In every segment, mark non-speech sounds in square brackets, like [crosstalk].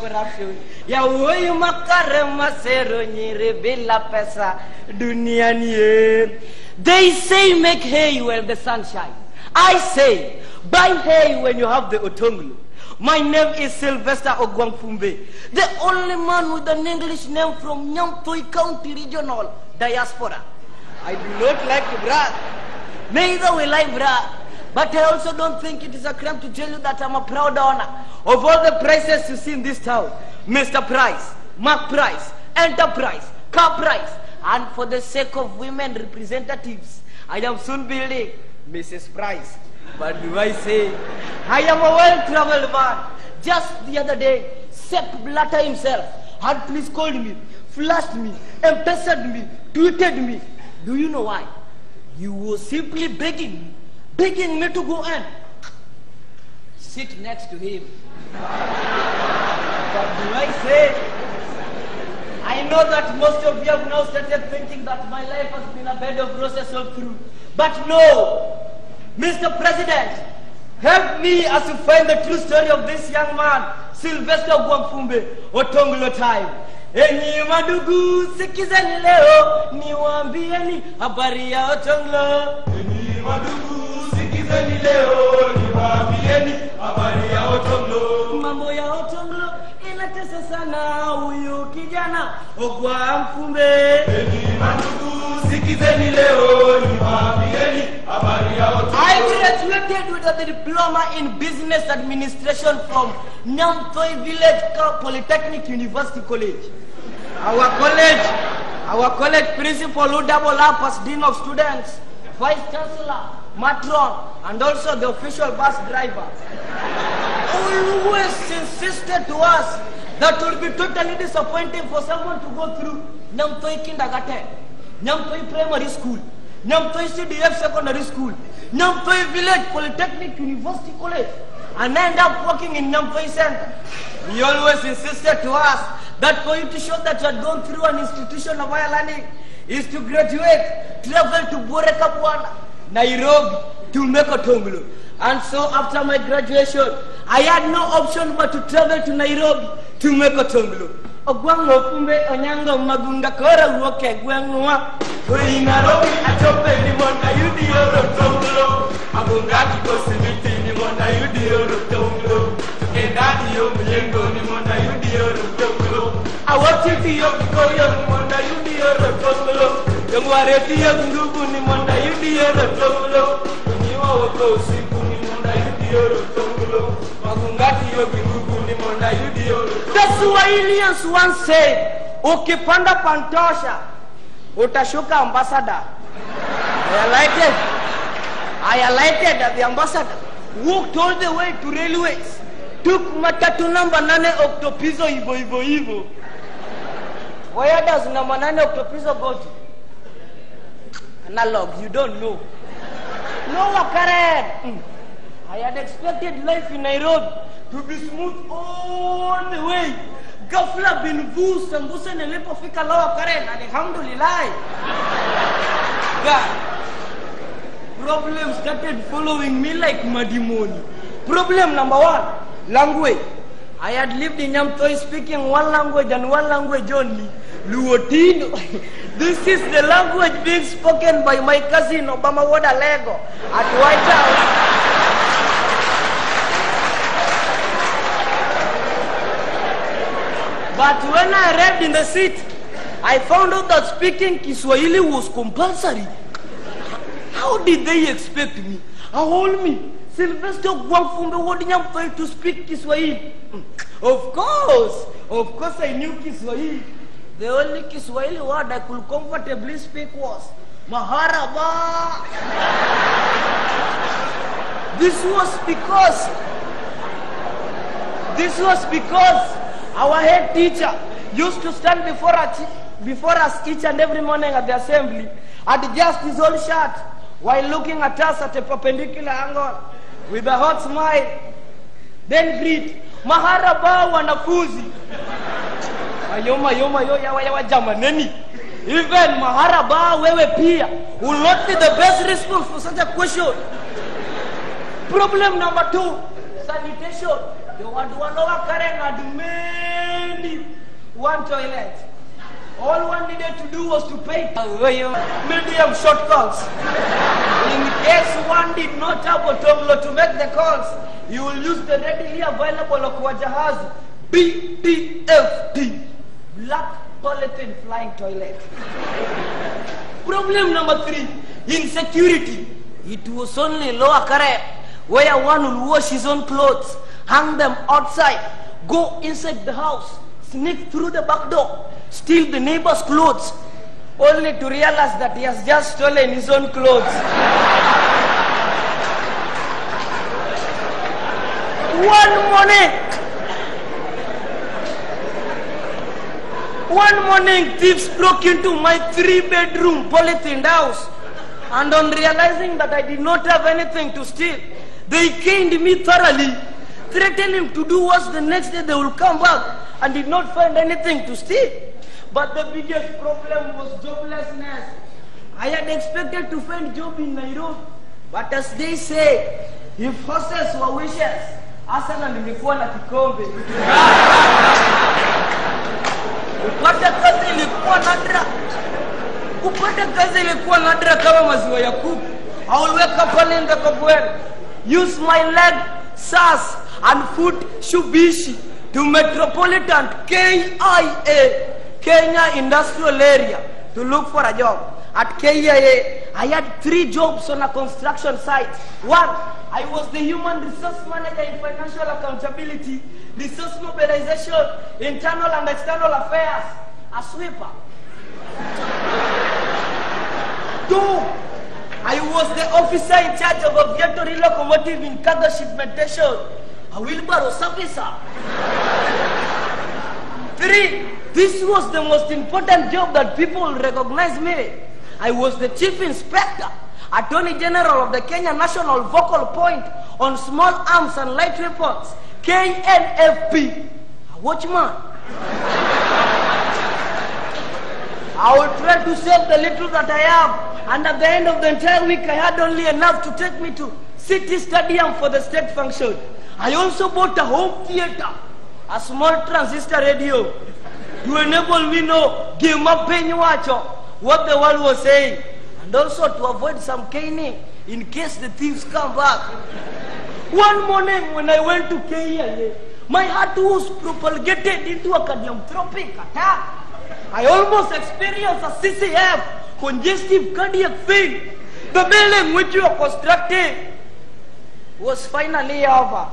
Corruption ya bila pesa duniani. They say make hay when the sun shines. I say buy hay when you have the otonglo. My name is Sylvester Ogwangfumbe, the only man with an English name from Nyamtoi County Regional Diaspora. I do not like brag. Neither will I brag. But I also don't think it is a crime to tell you that I'm a proud owner of all the prices you see in this town. Mr. Price, Mark Price, Enterprise, Car Price. And for the sake of women representatives, I am soon building Mrs. Price. But do I say, I am a well-traveled man. Just the other day, Sepp Blatter himself had please called me, flashed me, M-Pesa'd me, tweeted me. Do you know why? You were simply begging me, begging me to go and sit next to him. but do I say, I know that most of you have now started thinking that my life has been a bed of roses all through. But no, Mr. President, help me as to find the true story of this young man, Sylvester Gwamfumbe, Otonglo time. Enyi madugu, sikizeni leo, niwaambieni habari ya Otonglo. Enyi madugu, Mambo ya Otonglo inatesa sana huyu kijana Ogwamfumbe. Enyi madugu, sikizeni leo, niwaambieni habari ya Otonglo. I graduated with a diploma in business administration from Nyamtoi Village Polytechnic University College. Our college, our college principal who double up as dean of students, vice chancellor, matron, and also the official bus driver, always insisted to us that it would be totally disappointing for someone to go through Nyamtoi kindergarten, Nyamtoi primary school, Nyamtoi CDF secondary school, Nyamtoi village polytechnic university college, and end up working in Nyamtoi center. He always insisted to us that for you to show that you had gone through an institution of higher learning is to graduate, travel to Borekabwana, Nairobi, to Mekotonglu. And so after my graduation, I had no option but to travel to Nairobi to Mekotonglu. Ogwango kumbe onyango magunda kora uoke gwengwa. Wei Nairobi achope ni mwanda yudi oro Otonglo. Abungati kosimiti ni mwanda yudi yoro tonglo. Yo ni oro the swahilians once said ukipanda pantosha utashuka ambassador. I alighted i alighted at the ambassador walked all the way to railways took matatu namba nane oktopizo ivo ivo ivo. Where does number nine Octopizo go to? Analog, you don't know. No, Karen. Mm. I had expected life in Nairobi to be smooth all the way. Ghafla bin vu sambuse nilipofika Lower Karen, alhamdulillah. God, problems started following me like madimoni. Problem number one, language. I had lived in Yamtoi speaking one language and one language only, Luotino. this is the language being spoken by my cousin Obama Wada Lego at White House. But when I arrived in the city, I found out that speaking Kiswahili was compulsory. How did they expect me? I hold me, Sylvester Gwangfumbe Wodinyamtoi to speak Kiswahili. Of course, of course I knew Kiswahili. The only Kiswahili word I could comfortably speak was Maharaba. This was because this was because our head teacher used to stand before us, before us each and every morning at the assembly, adjust his own shirt while looking at us at a perpendicular angle with a hot smile. Then greet, Maharaba wanafunzi. Ayoma yoma yo yawa yawa jamaneni. Even Maharaba wewe pia will not be the best response for such a question. Problem number two, sanitation. Watu had many. One toilet. All one needed to do was to pay medium short calls. In case one did not have a otonglo to make the calls you will use the readily available okwa jahazi bdft black polythene flying toilet. Problem number three insecurity. It was only lower kare where one will wash his own clothes hang them outside go inside the house sneak through the back door steal the neighbor's clothes only to realize that he has just stolen his own clothes. [laughs] One morning one morning thieves broke into my three bedroom polythene house. And on realizing that i did not have anything to steal they caned me thoroughly threatening to do worse the next day they will come back and did not find anything to steal. But the biggest problem was joblessness. I had expected to find job in nairobi but as they say if horses were wishes asana nilikuwa na kikombe [laughs] kupata kazi ilikuwa nadra. Kupata kazi ilikuwa nadra kama maziwa ya kuku. The Kobwen, use my leg, SAS, and foot Shubishi to Metropolitan KIA, Kenya Industrial Area, to look for a job. At KIA, I had three jobs on a construction site. One, I was the human resource manager in financial accountability, resource mobilization, internal and external affairs, a sweeper. Two, I was the officer in charge of a aviatory locomotive in cargo shipmentation, a wheelbarrow servicer. Three, this was the most important job that people recognized me. I was the chief inspector, attorney general of the Kenya National Focal Point on Small Arms and Light Weapons, KNFP, watchman. I will try to save the little that I have. And at the end of the entire week, I had only enough to take me to City Stadium for the state function. I also bought a home theater, a small transistor radio, to enable me know game up watcho what the world was saying, and also to avoid some caning in case the thieves come back. One morning when I went to KIA, my heart was propagated into a cardiomtropic attack. I almost experienced a CCF, congestive cardiac failure. The building which you are constructing was finally over.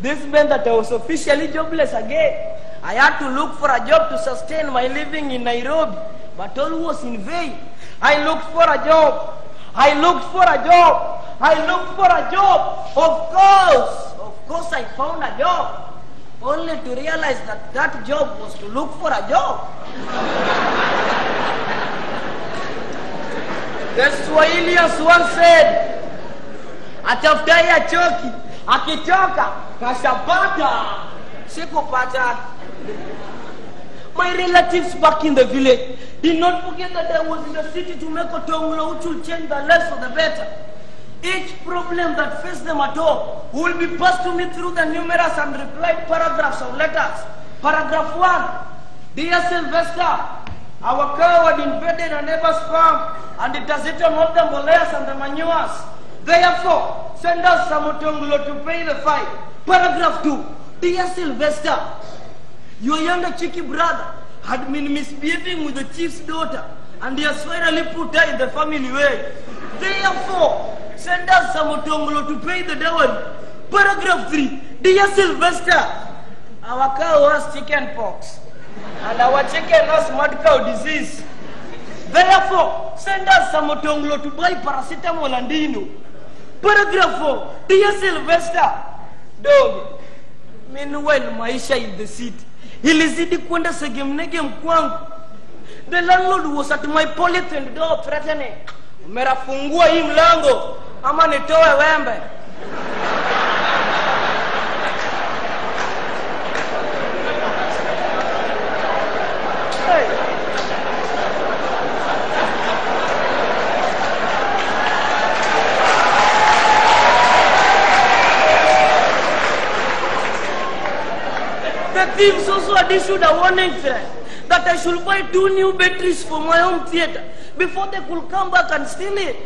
This meant that I was officially jobless again. I had to look for a job to sustain my living in Nairobi, but all was in vain. I looked for a job. I looked for a job. I looked for a job. Of course, of course, I found a job. Only to realize that that job was to look for a job. [laughs] The Swahilians once said, atafutaye achoki, akichoka kashapata. Sikupata. My relatives back in the village did not forget that I was in the city to make a tonglo which will change the less for the better. Each problem that faced them at all will be passed to me through the numerous and replied paragraphs of letters. Paragraph 1. Dear Sylvester, our cow had invaded a neighbor's farm and it has eaten all the mboleas and the manures. Therefore, send us some otonglo to pay the fine. Paragraph 2. Dear Sylvester, your younger cheeky brother had been misbehaving with the chief's daughter and he has finally put her in the family way. Therefore, send us some otonglo to pay the dowry. Paragraph 3. Dear Sylvester, our cow has chicken pox and our chicken has mad cow disease. Therefore, send us some otonglo to buy paracetamol and dino. Paragraph 4. Dear Sylvester, dog, meanwhile maisha in the city ilizidi kwenda segemnegem kwangu. The landlord was at my polythene door threatening, umerafungua hii mlango ama nitoe wembe. Had issued a warning threat that I should buy two new batteries for my home theater before they could come back and steal it.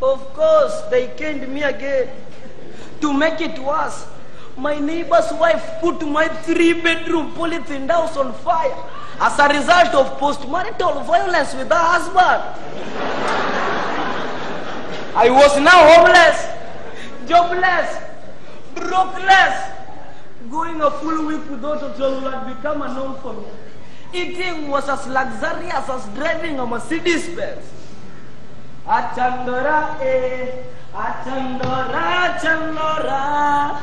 Of course, they canned me again. To make it worse, my neighbor's wife put my three-bedroom polythene house on fire as a result of postmarital violence with her husband. I was now homeless, jobless, brokeless. Going a full week without a job had become a norm for me. Eating was as luxurious as driving a Mercedes Benz. Achandora, eh, Achandora, Achandora,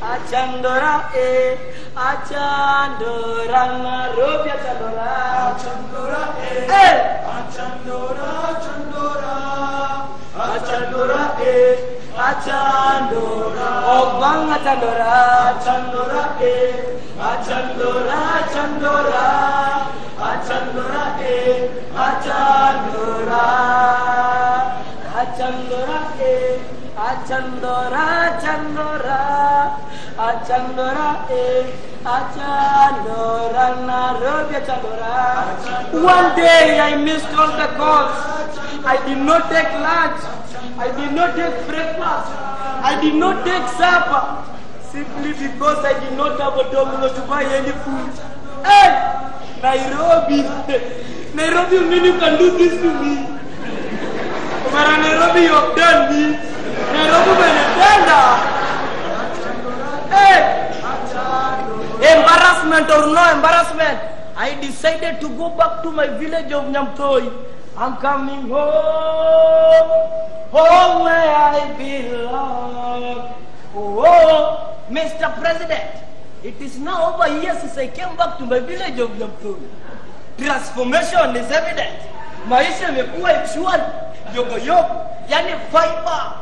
Achandora, eh, Achandora, Nairobi, Achandora, Achandora, eh. eh, Achandora, Achandora. Achandora, eh, Achandora, Obang Achandora, Achandora, eh. Achandora, Achandora, Achandora, eh, Achandora, Achandora, eh, Achandora, Achandora, Achandora, eh, Achandora, Nairobi, Achandora. One day I missed all the calls. I did not take lunch. I did not take breakfast. I did not take supper. Simply because I did not have a domino to buy any food. Hey! Nairobi! [laughs] Nairobi, you mean you can do this to me. Mara Nairobi, you have done me. Nairobi, umenitenda. Hey! Embarrassment or no embarrassment, I decided to go back to my village of Nyamtoi. I'm coming home, where I belong. Oh, Mr. President, it is now over years since I came back to my village of Nyamtoi. Transformation is evident. Maisha yamekuwa shwari, yogoyogo, yani fiber.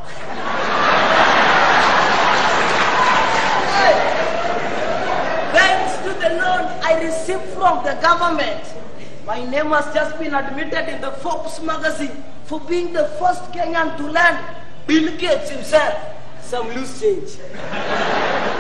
Thanks to the loan I received from the government, my name has just been admitted in the Forbes magazine for being the first Kenyan to land Bill Gates himself some loose change.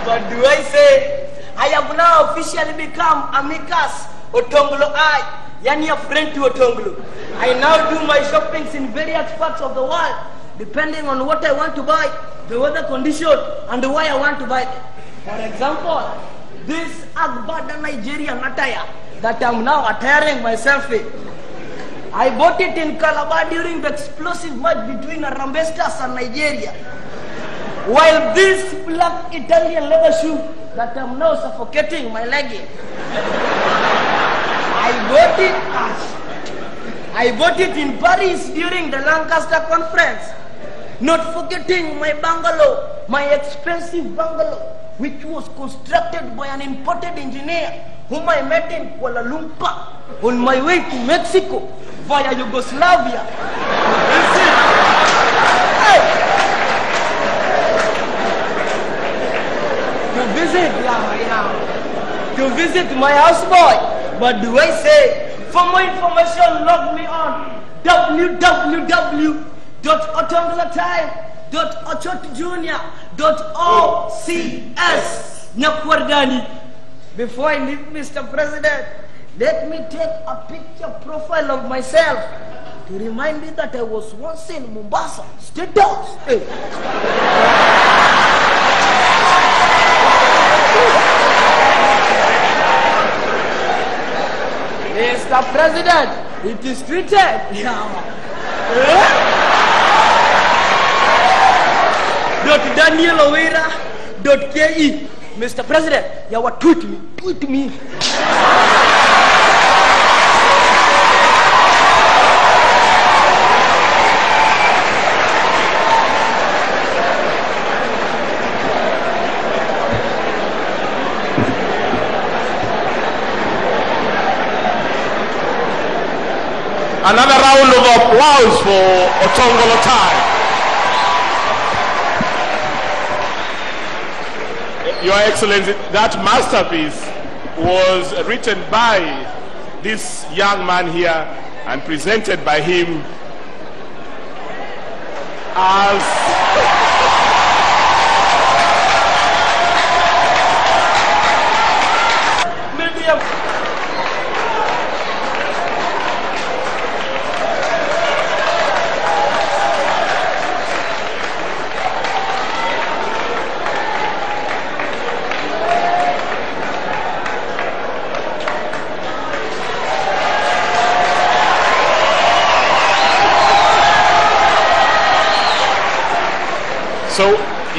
but do I say, I have now officially become Amicus Otongolo I, yani a friend to Otongolo. I now do my shoppings in various parts of the world, depending on what I want to buy, the weather condition, and the why I want to buy it. For example, this Agbada Nigerian attire that I'm now attiring myself in. I bought it in Calabar during the explosive match between Harambee Stars and Nigeria. While this black Italian leather shoe that I'm now suffocating my leg in. I bought it as, I bought it in Paris during the Lancaster conference. Not forgetting my bungalow, my expensive bungalow, which was constructed by an imported engineer whom I met in Kuala Lumpur on my way to Mexico via Yugoslavia. You see? Hey! To visit, yeah, yeah. To visit my houseboy. But do I say, for more information, log me on www.otonglatime.ochotjunior.ocs Nyakwardani. Before I leave, Mr. President, let me take a picture profile of myself to remind me that I was once in Mombasa, State House. Hey. Mr. President, it is treated. [laughs] dot Daniel Owira dot KE. Mr. President, you are tweet me, tweet me. Another round of applause for Otongolo Tai. Your Excellency, that masterpiece was written by this young man here and presented by him as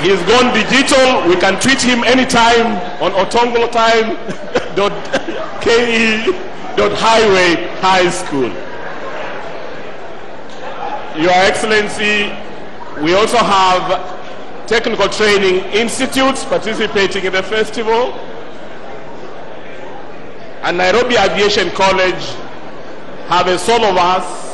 he's gone digital. We can tweet him anytime on otongolotime.ke.highway [laughs] high school. Your Excellency, we also have technical training institutes participating in the festival. And Nairobi Aviation College have a solo of us